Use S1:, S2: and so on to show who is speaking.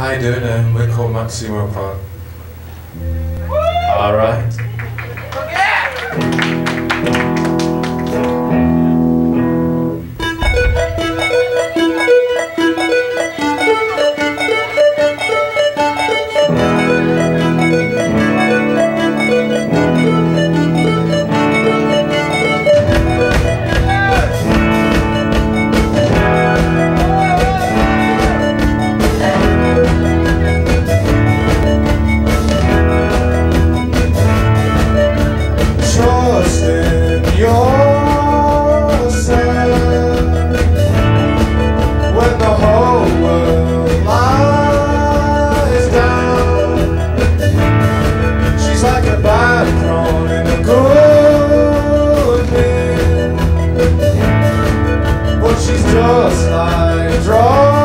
S1: Hi, dude, and we're called Maximo Park.
S2: All right. just like drugs.